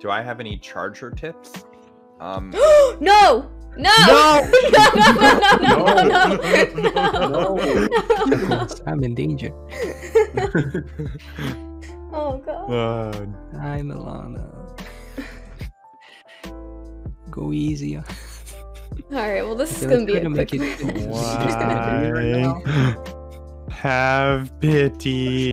do I have any charger tips? Um, no! No! No! no! No! No! No! No! I'm in danger. Oh god. uh, I'm Alana. Go easy. All right. Well, this is gonna be let's a try quick. it- why? Have pity.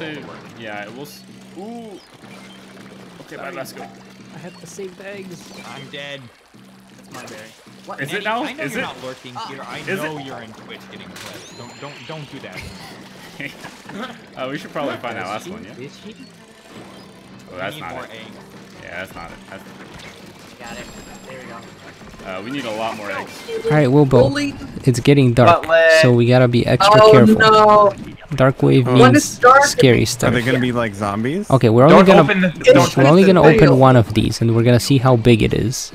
Say, yeah, it will. s- Ooh. Okay, bye, let's go. I have to save the eggs. I'm dead. That's my berry. What? Is it Manny, now? I know Is you're it? not lurking here. I Is know it? you're in Twitch getting played. Don't don't don't do that. uh, we should probably find that last one, yeah? Is he? Oh, that's need not more it. eggs. Yeah, that's not it. That's, Got it. There we go. uh, we need a lot more eggs. All right, Wilbo. Holy It's getting dark, so we gotta be extra oh careful. no! Dark wave When means dark- scary stuff. Are they gonna be like zombies? Okay, we're only Don't gonna open the. We're only gonna veil. open one of these, and we're gonna see how big it is.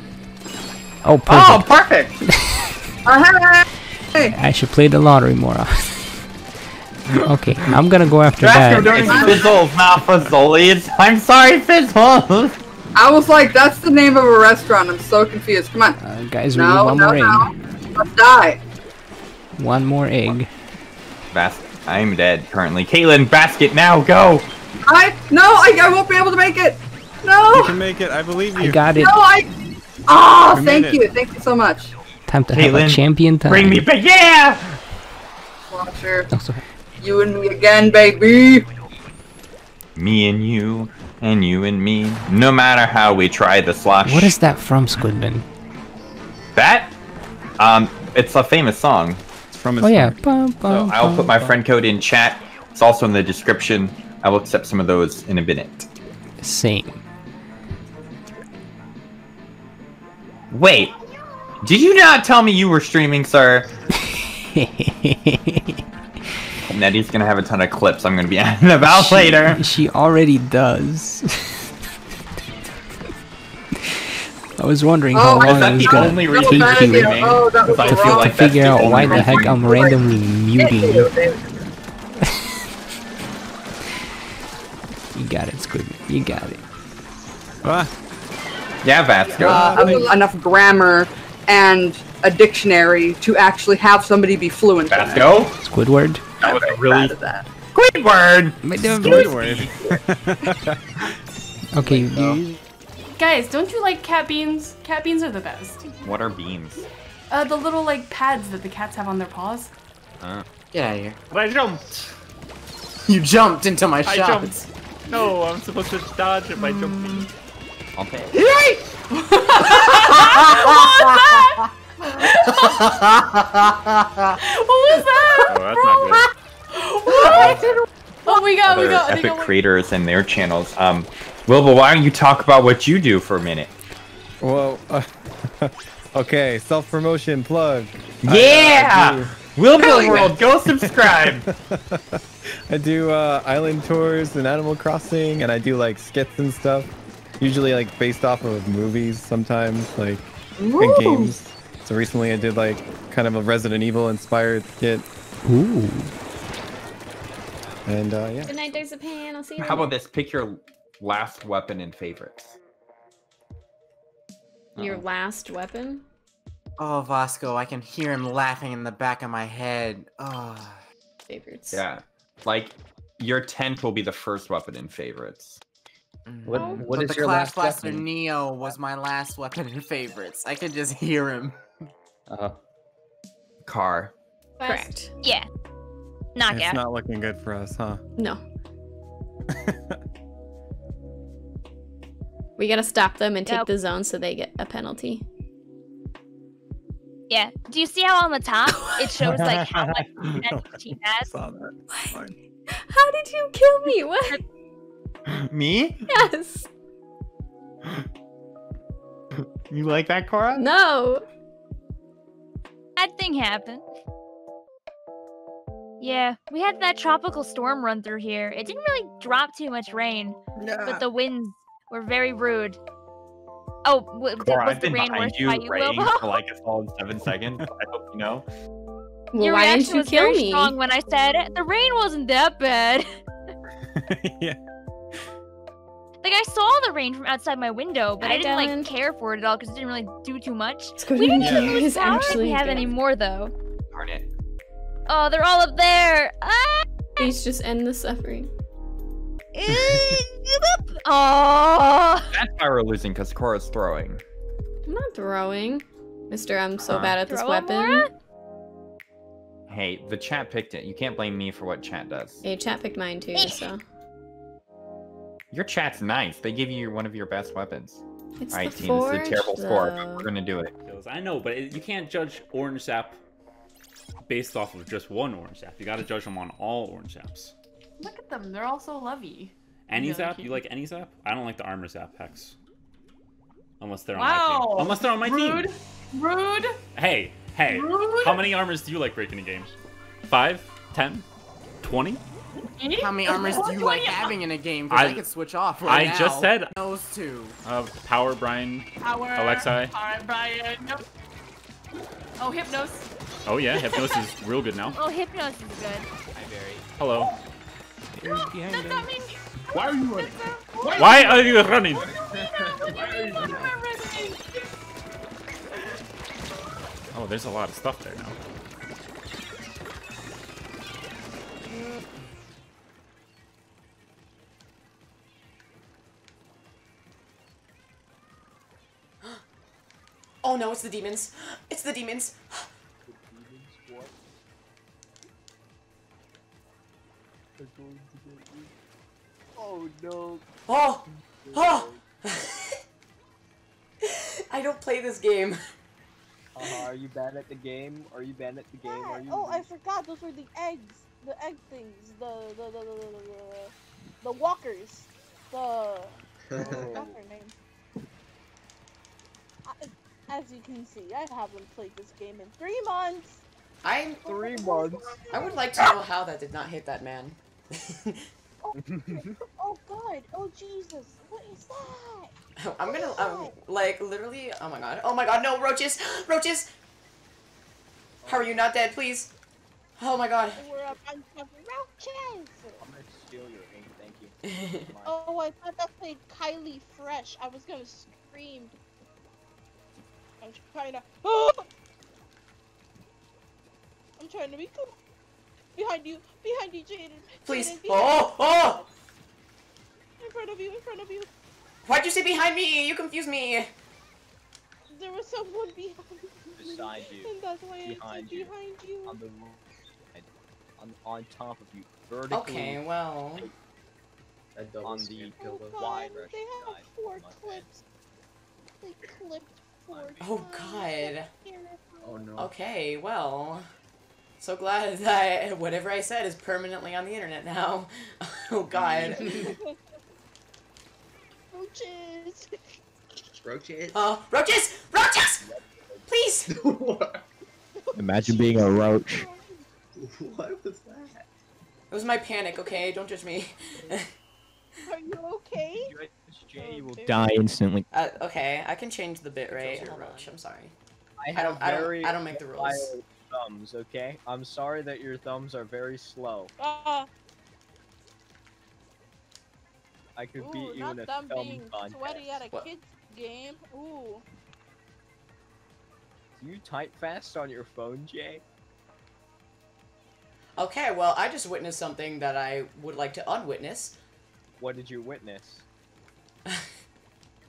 Oh, Oh, perfect. perfect! Uh, hey, I should play the lottery more often. okay, I'm gonna go after Vasko, that. don't It's even- Fizzles, not Fazoli. I'm sorry, Fizzles. I was like, that's the name of a restaurant. I'm so confused. Come on. Uh, guys, we need one no, more no. egg. Let's die. One more egg. Bas- I'm dead currently. Caitlin, basket now, go. I no, I, I won't be able to make it. No. You can make it. I believe you. I you. got it. no, I. Oh, We thank you, it. thank you so much. Time to have a champion time. Bring me back, yeah. Watcher, Oh, sorry. you and me again, baby. Me and you, and you and me. No matter how we try the slosh. What is that from, Squidmin? that? Um, it's a famous song. It's from his Oh yeah. Bum, bum, So I'll bum, put my bum. friend code in chat. It's also in the description. I will accept some of those in a minute. Same. Wait, did you not tell me you were streaming, sir? Nettie's gonna have a ton of clips I'm gonna be adding about later. She already does. I was wondering Oh, how I long that it was gonna only take I'm you Oh, that was Because I the feel like to figure out only why the heck I'm randomly muting you. You got it, Squidmin. You got it. Ah, Yeah, Vasko. Uh, enough grammar and a dictionary to actually have somebody be fluent. in it. Vasko. Squidward. That was a Bad really at that. Squidward. Squidward. Okay, you, Guys, don't you like cat beans? Cat beans are the best. What are beans? Uh, the little like pads that the cats have on their paws. Get out of here. But I jumped. You jumped into my I shot. jumped. No, I'm supposed to dodge it by jumping. I'll pay. What was that? Oh, that's not good. What? Oh, we got, we Other got, we epic got. creators and their channels. Um, Wilbur, why don't you talk about what you do for a minute? Well, uh, okay, self promotion plug. Yeah! Wilbur World, go subscribe! I do uh, island tours and Animal Crossing, and I do like skits and stuff. Usually like based off of movies, sometimes like and games. So recently I did like kind of a Resident Evil inspired skit, ooh. and uh, yeah. Good night, Dizapan. I'll see you. How later. about this? Pick your last weapon and favorites. your last weapon? Oh, Vasko, I can hear him laughing in the back of my head. Oh. Favorites. Yeah. Like, your tent will be the first weapon in favorites. What Oh. what but the your Clash last Blaster weapon? Neo was my last weapon in favorites. I could just hear him. Uh -huh. Car. Correct. Yeah. Knockout. It's not looking good for us, huh? No. we gotta stop them and take Nope. the zone so they get a penalty. Yeah. Do you see how on the top it shows like how much defense team has? Saw that. Fine. How did you kill me? What? Me? Yes. You like that, Cora? No. Bad thing happened. Yeah, we had that tropical storm run through here. It didn't really drop too much rain, but the winds were very rude. Oh, w- did- Cora, was I've the been rain behind worse you by you, praying Wilbo? for like a solid seven seconds. I hope you know. Well, Your why reaction didn't you was kill very me? strong when I said the rain wasn't that bad. yeah. Like I saw the rain from outside my window, but I Hi, didn't Dylan. like care for it at all because it didn't really do too much. Squid We didn't Yeah. even is use power if actually we have good. any more though. Darn it. Oh, they're all up there. Ah! Please just end the suffering. oh. That's why we're losing, because Cora's throwing. I'm not throwing. Mister, I'm so Uh-huh. bad at this weapon. Laura? Hey, the chat picked it. You can't blame me for what chat does. Hey, chat picked mine too, so. Your chat's nice. They give you one of your best weapons. It's Alright, the team, forge, it's a terrible score, but we're gonna do it. I know, but it, you can't judge orange sap based off of just one orange sap. You gotta judge them on all orange saps. Look at them. They're all so lovey. Any zap? cute. You like any zap? I don't like the armor zap packs. Unless they're on Wow. my team. Unless they're on my Rude. team. Rude. Hey, hey. Rude. How many armors do you like breaking a game? Five? Ten? Twenty? How many armors do you like having in a game? Because I, I- could switch off right I now. just said- those two. Uh, Power, Brian. Power. Alexei. Alright, Brian. Nope. Oh, Hypnos. Oh yeah, Hypnos is real good now. Oh, Hypnos is good. I buried. Hello. Does that mean Why are you running? Why are you running? Oh, there's a lot of stuff there now. Oh no, it's the demons. It's the demons. Oh no. Oh! Oh! I don't play this game. Uh, are you bad at the game? Are you bad at the game? Are you? Oh, I forgot. Those were the eggs. The egg things. The the the the, the, the, the walkers. The what's their name? I, as you can see, I haven't played this game in three months. I'm Three months. I would like to know how that did not hit that man. Oh god! Oh Jesus! What is that? I'm gonna um like literally. Oh my god! Oh my god! No roaches! Roaches! How are you not dead? Please! Oh my god! We're a bunch of roaches! I'm gonna steal your ink, thank you. Oh, I thought that played Kylie Fresh. I was gonna scream. I'm trying to. Oh! I'm trying to be cool. Behind you, behind you, Jaden. Please! Jaden, Oh! Oh! In front of you, in front of you. Why'd you say behind me? You confused me. There was someone behind you. Beside you. And that's why I Behind said you. behind you. On the on, on top of you. Vertically. Okay, well. On the Oh wide god, they have four clips. They clipped four Oh times. god. Oh no. Okay, well. So glad that whatever I said is permanently on the internet now. oh god. Roaches. Roaches. Oh, roaches! Roaches! Please! Imagine being a roach. what was that? It was my panic, okay? Don't judge me. Are you okay? Jay will Die instantly. Uh, okay, I can change the bit rate. Roach, I'm sorry. I I don't- I don't- I don't make the rules. Wild thumbs, okay? I'm sorry that your thumbs are very slow. Ah, I could ooh, beat you in a them thumb being contest. sweaty at a What? kid's game. Ooh. Do you type fast on your phone, Jay? Okay, well, I just witnessed something that I would like to unwitness. What did you witness?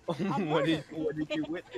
What did what did you witness?